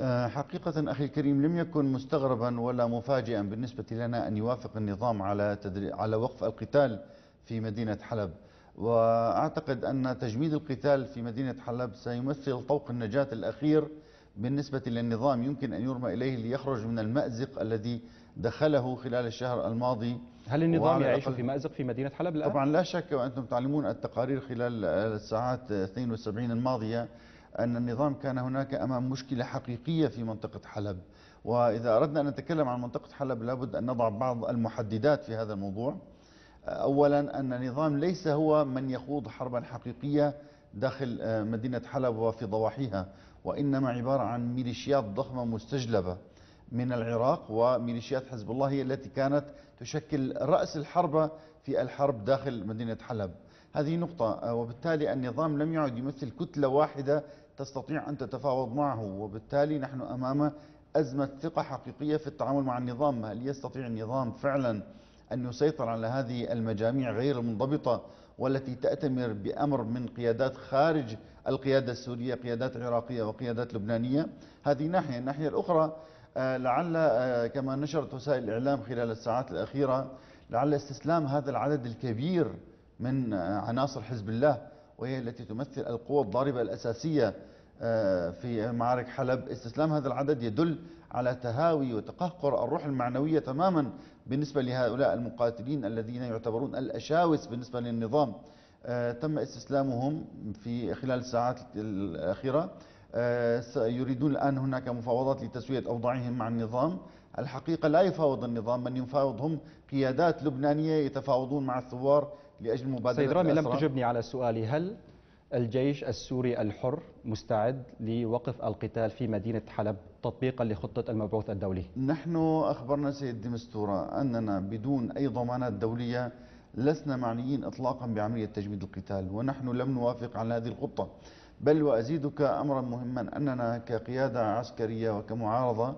آه، حقيقة أخي الكريم لم يكن مستغربا ولا مفاجئا بالنسبة لنا أن يوافق النظام على. على وقف القتال في مدينة حلب وأعتقد أن تجميد القتال في مدينة حلب سيمثل طوق النجاة الأخير بالنسبة للنظام يمكن أن يرمى إليه ليخرج من المأزق الذي دخله خلال الشهر الماضي هل النظام يعيش في مأزق في مدينة حلب الآن؟ طبعا لا شك وأنتم تعلمون التقارير خلال الساعات 72 الماضية أن النظام كان هناك أمام مشكلة حقيقية في منطقة حلب. وإذا أردنا أن نتكلم عن منطقة حلب لابد أن نضع بعض المحددات في هذا الموضوع. أولا أن النظام ليس هو من يخوض حربا حقيقية داخل مدينة حلب وفي ضواحيها وإنما عبارة عن ميليشيات ضخمة مستجلبة من العراق وميليشيات حزب الله هي التي كانت تشكل رأس الحرب في الحرب داخل مدينة حلب. هذه نقطة وبالتالي النظام لم يعد يمثل كتلة واحدة تستطيع أن تتفاوض معه وبالتالي نحن أمام أزمة ثقة حقيقية في التعامل مع النظام. هل يستطيع النظام فعلا أن يسيطر على هذه المجاميع غير المنضبطة والتي تأتمر بأمر من قيادات خارج القيادة السورية قيادات عراقية وقيادات لبنانية؟ هذه ناحية. الناحية الأخرى آه، لعل آه، كما نشرت وسائل الإعلام خلال الساعات الأخيرة لعل استسلام هذا العدد الكبير من آه، عناصر حزب الله. وهي التي تمثل القوى الضاربة الأساسية في معارك حلب. استسلام هذا العدد يدل على تهاوي وتقهقر الروح المعنوية تماما بالنسبة لهؤلاء المقاتلين الذين يعتبرون الأشاوس بالنسبة للنظام. تم استسلامهم في خلال الساعات الأخيرة. آه، يريدون الآن هناك مفاوضات لتسوية أوضاعهم مع النظام. الحقيقة لا يفاوض النظام من يفاوض هم قيادات لبنانية يتفاوضون مع الثوار لأجل مبادرة سيد رامي لم تجبني على سؤالي. هل الجيش السوري الحر مستعد لوقف القتال في مدينة حلب تطبيقا لخطة المبعوث الدولي؟ نحن أخبرنا سيد دمستورة أننا بدون أي ضمانات دولية لسنا معنيين إطلاقا بعملية تجميد القتال ونحن لم نوافق على هذه الخطة. بل وأزيدك أمرا مهما أننا كقيادة عسكرية وكمعارضة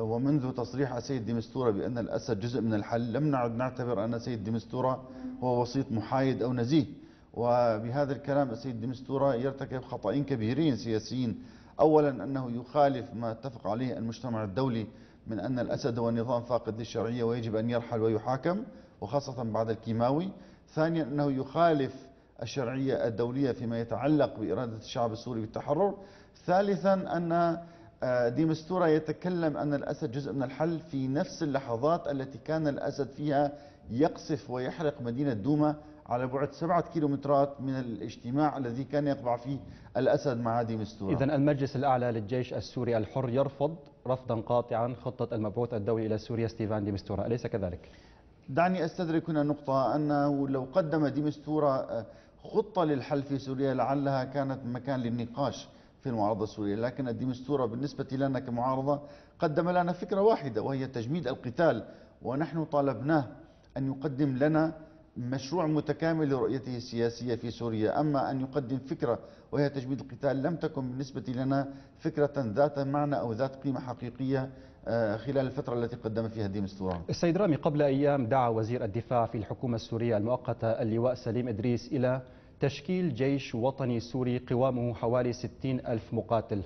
ومنذ تصريح السيد ديمستورة بأن الأسد جزء من الحل لم نعد نعتبر أن السيد ديمستورة هو وسيط محايد أو نزيه. وبهذا الكلام السيد ديمستورة يرتكب خطأين كبيرين سياسيين. أولا أنه يخالف ما اتفق عليه المجتمع الدولي من أن الأسد هو نظام فاقد للشرعية ويجب أن يرحل ويحاكم وخاصة بعد الكيماوي. ثانيا أنه يخالف الشرعية الدولية فيما يتعلق بإرادة الشعب السوري بالتحرر. ثالثا أن ديمستورا يتكلم أن الأسد جزء من الحل في نفس اللحظات التي كان الأسد فيها يقصف ويحرق مدينة دوما على بعد سبعة كيلومترات من الاجتماع الذي كان يقبع فيه الأسد مع ديمستورا إذا المجلس الأعلى للجيش السوري الحر يرفض رفضا قاطعا خطة المبعوث الدولي إلى سوريا ستيفان ديمستورا أليس كذلك؟ دعني أستدرك هنا نقطة أنه لو قدم ديمستورا آه، خطة للحل في سوريا لعلها كانت مكان للنقاش. في المعارضة السورية لكن الديمستورة بالنسبة لنا كمعارضة قدم لنا فكرة واحدة وهي تجميد القتال ونحن طالبناه أن يقدم لنا مشروع متكامل لرؤيته السياسية في سوريا. أما أن يقدم فكرة وهي تجميد القتال لم تكن بالنسبة لنا فكرة ذات معنى أو ذات قيمة حقيقية آه، خلال الفترة التي قدم فيها ديمستوران السيد رامي قبل أيام دعا وزير الدفاع في الحكومة السورية المؤقتة اللواء سليم إدريس إلى تشكيل جيش وطني سوري قوامه حوالي 60 ألف مقاتل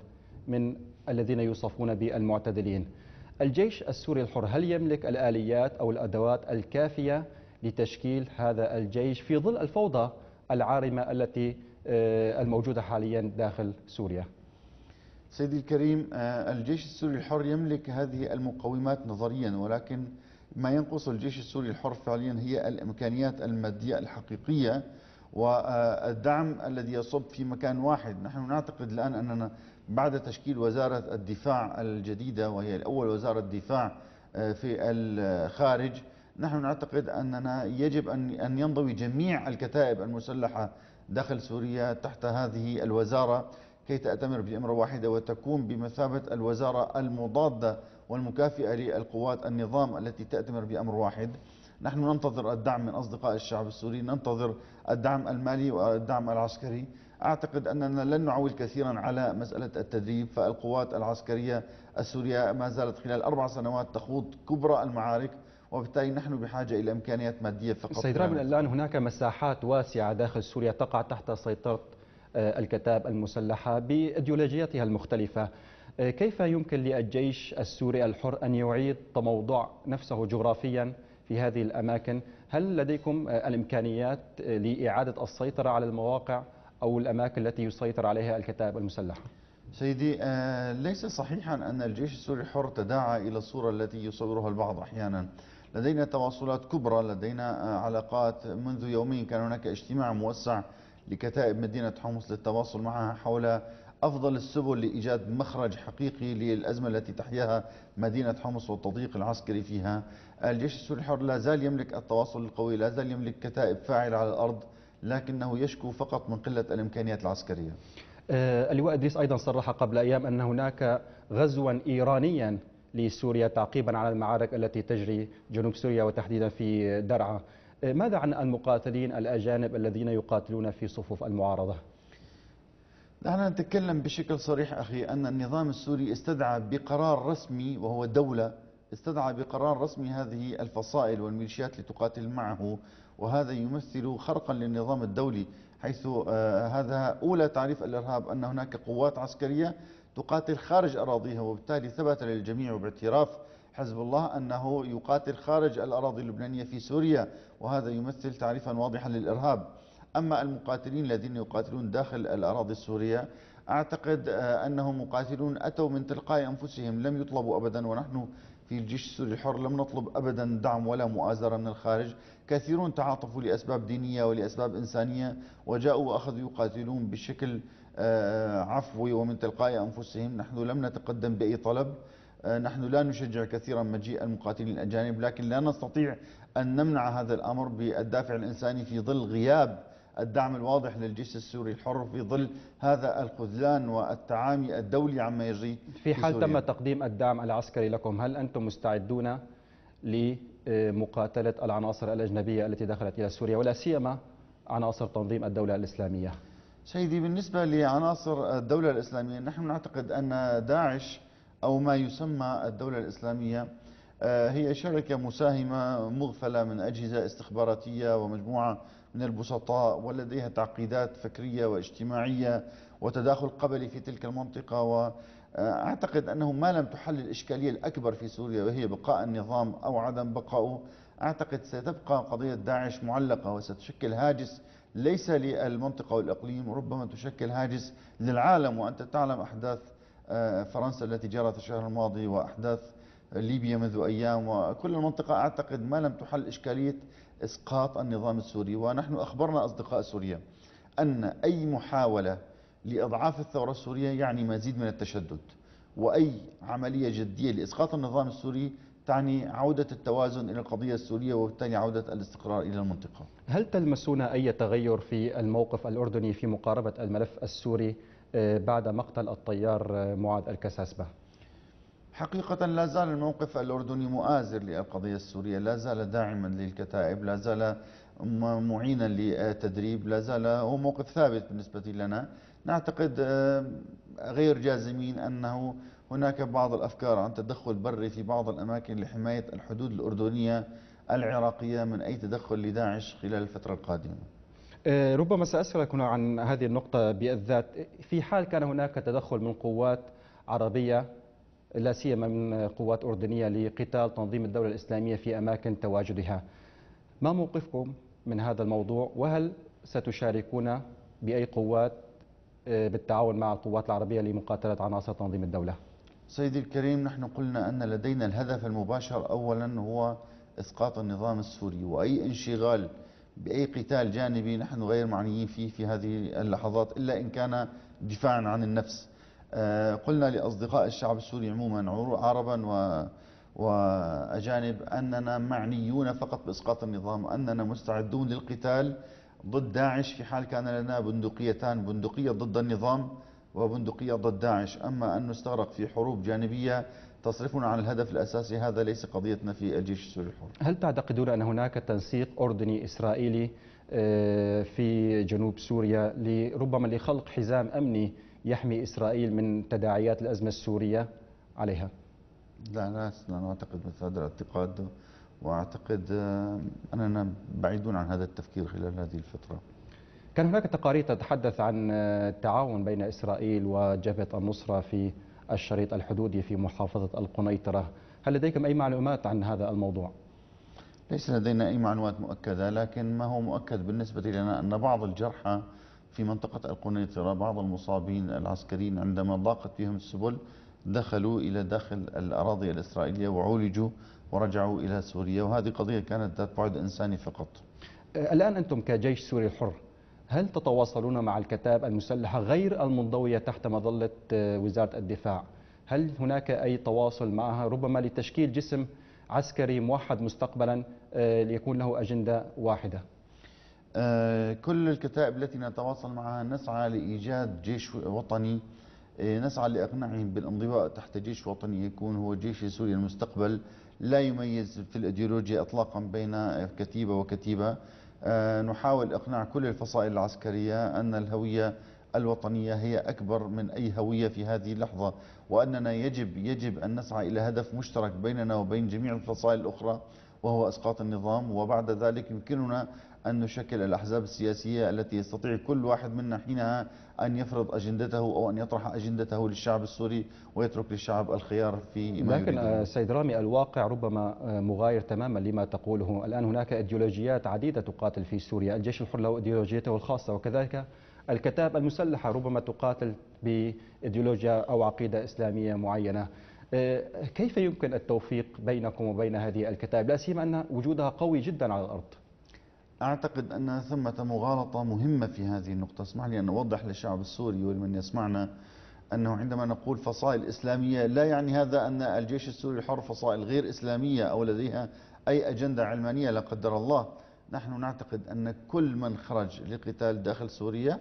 من الذين يوصفون بالمعتدلين. الجيش السوري الحر هل يملك الآليات أو الأدوات الكافية لتشكيل هذا الجيش في ظل الفوضى العارمة التي آه، الموجودة حاليا داخل سوريا؟ سيدي الكريم آه، الجيش السوري الحر يملك هذه المقومات نظريا ولكن ما ينقص الجيش السوري الحر فعليا هي الإمكانيات المادية الحقيقية والدعم الذي يصب في مكان واحد. نحن نعتقد الآن أننا بعد تشكيل وزارة الدفاع الجديدة وهي أول وزارة دفاع آه، في الخارج نحن نعتقد أننا يجب أن ينضوي جميع الكتائب المسلحة داخل سوريا تحت هذه الوزارة كي تأتمر بأمر واحدة وتكون بمثابة الوزارة المضادة والمكافئة للقوات النظام التي تأتمر بأمر واحد. نحن ننتظر الدعم من أصدقاء الشعب السوري ننتظر الدعم المالي والدعم العسكري. أعتقد أننا لن نعول كثيرا على مسألة التدريب فالقوات العسكرية السورية ما زالت خلال أربع سنوات تخوض كبرى المعارك وبالتالي نحن بحاجة إلى إمكانيات مادية فقط. سيد رامي الآن هناك مساحات واسعة داخل سوريا تقع تحت سيطرة آه، الكتاب المسلحة بإيديولوجياتها المختلفة. كيف يمكن للجيش السوري الحر أن يعيد تموضع نفسه جغرافيا؟ في هذه الأماكن. هل لديكم الإمكانيات لإعادة السيطرة على المواقع أو الأماكن التي يسيطر عليها الكتائب المسلحة؟ سيدي آه، ليس صحيحا أن الجيش السوري الحر تداعى إلى الصورة التي يصورها البعض أحيانا. لدينا تواصلات كبرى لدينا آه، علاقات. منذ يومين كان هناك اجتماع موسع لكتائب مدينة حمص للتواصل معها حول أفضل السبل لإيجاد مخرج حقيقي للأزمة التي تحياها مدينة حمص والتضييق العسكري فيها. الجيش السوري الحر لا زال يملك التواصل القوي لا زال يملك كتائب فاعلة على الأرض لكنه يشكو فقط من قلة الإمكانيات العسكرية. آه، اللواء إدريس أيضا صرح قبل أيام أن هناك غزوا إيرانيا لسوريا تعقيبا على المعارك التي تجري جنوب سوريا وتحديدا في درعا. آه، ماذا عن المقاتلين الأجانب الذين يقاتلون في صفوف المعارضة؟ نحن نتكلم بشكل صريح أخي أن النظام السوري استدعى بقرار رسمي وهو دولة استدعى بقرار رسمي هذه الفصائل والميليشيات لتقاتل معه وهذا يمثل خرقا للنظام الدولي حيث آه، هذا أولى تعريف الإرهاب أن هناك قوات عسكرية تقاتل خارج أراضيها وبالتالي ثبت للجميع وباعتراف حزب الله أنه يقاتل خارج الأراضي اللبنانية في سوريا وهذا يمثل تعريفا واضحا للإرهاب. أما المقاتلين الذين يقاتلون داخل الأراضي السورية أعتقد آه، أنهم مقاتلون أتوا من تلقاء أنفسهم لم يطلبوا أبدا ونحن في الجيش السوري الحر لم نطلب أبدا دعم ولا مؤازرة من الخارج. كثيرون تعاطفوا لأسباب دينية ولأسباب إنسانية وجاءوا وأخذوا يقاتلون بشكل آه، عفوي ومن تلقاء أنفسهم. نحن لم نتقدم بأي طلب آه، نحن لا نشجع كثيرا مجيء المقاتلين الأجانب لكن لا نستطيع أن نمنع هذا الأمر بالدافع الإنساني في ظل غياب الدعم الواضح للجيش السوري الحر في ظل هذا الخذلان والتعامي الدولي عما يجري في حال تم تقديم الدعم العسكري لكم هل أنتم مستعدون لمقاتلة العناصر الأجنبية التي دخلت إلى سوريا؟ ولا سيما عناصر تنظيم الدولة الإسلامية. سيدي بالنسبة لعناصر الدولة الإسلامية نحن نعتقد أن داعش أو ما يسمى الدولة الإسلامية آه، هي شركة مساهمة مغفلة من أجهزة استخباراتية ومجموعة من البسطاء ولديها تعقيدات فكرية واجتماعية وتداخل قبلي في تلك المنطقة وأعتقد أنه ما لم تحل الإشكالية الأكبر في سوريا وهي بقاء النظام أو عدم بقائه. أعتقد ستبقى قضية داعش معلقة وستشكل هاجس ليس للمنطقة والإقليم ربما تشكل هاجس للعالم وأنت تعلم أحداث آه، فرنسا التي جرت الشهر الماضي وأحداث ليبيا منذ أيام وكل المنطقة أعتقد ما لم تحل إشكالية إسقاط النظام السوري ونحن أخبرنا أصدقاء سوريا أن أي محاولة لإضعاف الثورة السورية يعني مزيد من التشدد وأي عملية جدية لإسقاط النظام السوري تعني عودة التوازن إلى القضية السورية وبالتالي عودة الاستقرار إلى المنطقة هل تلمسون أي تغير في الموقف الأردني في مقاربة الملف السوري آه، بعد مقتل الطيار آه، معاذ الكساسبة؟ حقيقة لا زال الموقف الأردني مؤازر للقضية السورية لا زال داعما للكتائب لا زال معينا للتدريب لا زال هو موقف ثابت بالنسبة لنا. نعتقد آه، غير جازمين أنه هناك بعض الأفكار عن تدخل بري في بعض الأماكن لحماية الحدود الأردنية العراقية من أي تدخل لداعش خلال الفترة القادمة. آه، ربما سأسألك هنا عن هذه النقطة بالذات في حال كان هناك تدخل من قوات عربية لا سيما من قوات أردنية لقتال تنظيم الدولة الإسلامية في أماكن تواجدها. ما موقفكم من هذا الموضوع؟ وهل ستشاركون بأي قوات آه، بالتعاون مع القوات العربية لمقاتلة عناصر تنظيم الدولة؟ سيدي الكريم نحن قلنا أن لدينا الهدف المباشر. أولا هو إسقاط النظام السوري وأي انشغال بأي قتال جانبي نحن غير معنيين فيه في هذه اللحظات إلا إن كان دفاعا عن النفس. قلنا لأصدقاء الشعب السوري عموما عربا و وأجانب أننا معنيون فقط بإسقاط النظام أننا مستعدون للقتال ضد داعش في حال كان لنا بندقيتان بندقية ضد النظام وبندقية ضد داعش. أما أن نستغرق في حروب جانبية تصرفنا عن الهدف الأساسي هذا ليس قضيتنا في الجيش السوري الحر. هل تعتقدون أن هناك تنسيق أردني إسرائيلي آه، في جنوب سوريا ربما لخلق حزام أمني يحمي إسرائيل من تداعيات الأزمة السورية عليها. لا لا لا أعتقد مثل هذا الاعتقاد وأعتقد آه، أننا بعيدون عن هذا التفكير خلال هذه الفترة. كان هناك تقارير تتحدث عن التعاون بين إسرائيل وجبهة النصرة في الشريط الحدودي في محافظة القنيطرة. هل لديكم أي معلومات عن هذا الموضوع؟ ليس لدينا أي معلومات مؤكدة لكن ما هو مؤكد بالنسبة لنا أن بعض الجرحى في منطقة القنيطرة بعض المصابين العسكريين عندما ضاقت بهم السبل دخلوا إلى داخل الأراضي الإسرائيلية وعولجوا ورجعوا إلى سوريا وهذه قضية كانت ذات بعد إنساني فقط. الآن أنتم كجيش سوري الحر هل تتواصلون مع الكتائب المسلحة غير المنضوية تحت مظلة وزارة الدفاع؟ هل هناك أي تواصل معها؟ ربما لتشكيل جسم عسكري موحد مستقبلا آه، ليكون له أجندة واحدة. آه، كل الكتائب التي نتواصل معها نسعى لإيجاد جيش وطني آه، نسعى لإقناعهم بالانضواء تحت جيش وطني يكون هو جيش سوريا المستقبل لا يميز في الإيديولوجيا إطلاقا بين كتيبة وكتيبة. نحاول إقناع كل الفصائل العسكرية أن الهوية الوطنية هي أكبر من أي هوية في هذه اللحظة وأننا يجب يجب أن نسعى إلى هدف مشترك بيننا وبين جميع الفصائل الأخرى وهو إسقاط النظام وبعد ذلك يمكننا أن نشكل الأحزاب السياسية التي يستطيع كل واحد منا حينها أن يفرض أجندته أو أن يطرح أجندته للشعب السوري ويترك للشعب الخيار في ما لكن آه، سيد رامي الواقع ربما آه، مغاير تماما لما تقوله. الآن هناك إيديولوجيات عديدة تقاتل في سوريا. الجيش الحر له إيديولوجيته الخاصة وكذلك الكتائب المسلحة ربما تقاتل بإيديولوجيا أو عقيدة إسلامية معينة. آه، كيف يمكن التوفيق بينكم وبين هذه الكتائب لا سيما أن وجودها قوي جدا على الأرض. أعتقد أن ثمة مغالطة مهمة في هذه النقطة. اسمح لي أن أوضح للشعب السوري ولمن يسمعنا أنه عندما نقول فصائل إسلامية لا يعني هذا أن الجيش السوري الحر فصائل غير إسلامية أو لديها أي أجندة علمانية لا قدر الله. نحن نعتقد أن كل من خرج لقتال داخل سوريا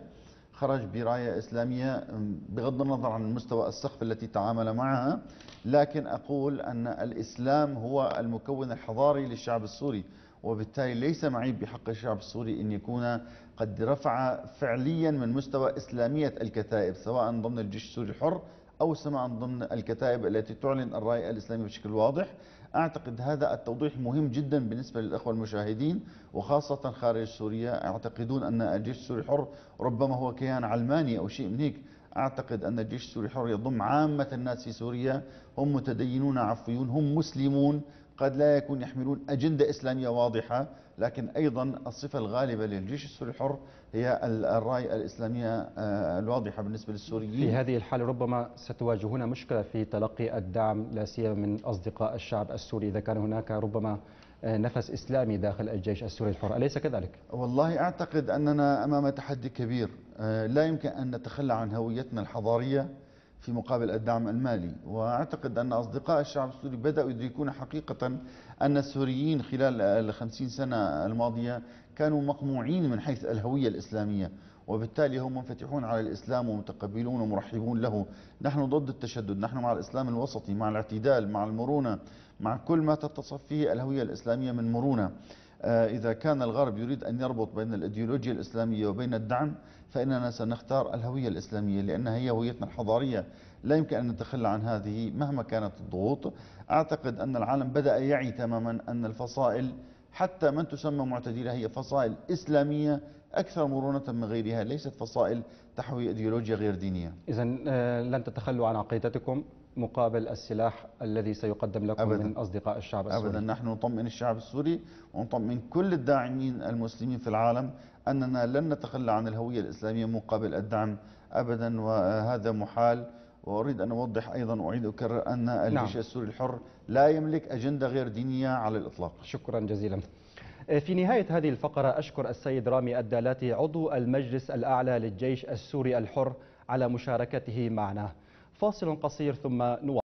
خرج براية إسلامية بغض النظر عن مستوى السقف التي تعامل معها. لكن أقول أن الإسلام هو المكون الحضاري للشعب السوري. وبالتالي ليس معيب بحق الشعب السوري أن يكون قد رفع فعليا من مستوى إسلامية الكتائب سواء ضمن الجيش السوري الحر أو سواء ضمن الكتائب التي تعلن الراية الإسلامية بشكل واضح. أعتقد هذا التوضيح مهم جدا بالنسبة للأخوة المشاهدين وخاصة خارج سوريا. يعتقدون أن الجيش السوري الحر ربما هو كيان علماني أو شيء من هيك. أعتقد أن الجيش السوري الحر يضم عامة الناس في سوريا. هم متدينون عفويون هم مسلمون. قد لا يكون يحملون أجندة إسلامية واضحة لكن أيضا الصفة الغالبة للجيش السوري الحر هي الراية الإسلامية آه، الواضحة بالنسبة للسوريين. في هذه الحالة ربما ستواجهون مشكلة في تلقي الدعم لا سيما من أصدقاء الشعب السوري. إذا كان هناك ربما آه، نفس إسلامي داخل الجيش السوري الحر أليس كذلك؟ والله أعتقد أننا أمام تحدي كبير آه، لا يمكن أن نتخلى عن هويتنا الحضارية. في مقابل الدعم المالي. وأعتقد أن أصدقاء الشعب السوري بدأوا يدركون حقيقة أن السوريين خلال الخمسين سنة الماضية كانوا مقموعين من حيث الهوية الإسلامية وبالتالي هم منفتحون على الإسلام ومتقبلون ومرحبون له. نحن ضد التشدد نحن مع الإسلام الوسطي مع الاعتدال مع المرونة مع كل ما تتصف فيه الهوية الإسلامية من مرونة. إذا كان الغرب يريد أن يربط بين الإيديولوجيا الإسلامية وبين الدعم فإننا سنختار الهوية الإسلامية لأنها هي هويتنا الحضارية. لا يمكن أن نتخلى عن هذه مهما كانت الضغوط. أعتقد أن العالم بدأ يعي تماما أن الفصائل حتى من تسمى معتدلة هي فصائل إسلامية أكثر مرونة من غيرها ليست فصائل تحوي إيديولوجيا غير دينية. إذا آه، لن تتخلوا عن عقيدتكم. مقابل السلاح الذي سيقدم لكم أبداً. من أصدقاء الشعب السوري. أبدا. نحن نطمئن الشعب السوري ونطمئن كل الداعمين المسلمين في العالم أننا لن نتخلى عن الهوية الإسلامية مقابل الدعم أبدا. وهذا محال وأريد أن أوضح أيضا وأعيد أكرر أن الجيش نعم. السوري الحر لا يملك أجندة غير دينية على الإطلاق. شكرا جزيلا. في نهاية هذه الفقرة أشكر السيد رامي الدالاتي عضو المجلس الأعلى للجيش السوري الحر على مشاركته معنا. فاصل قصير ثم نواصل.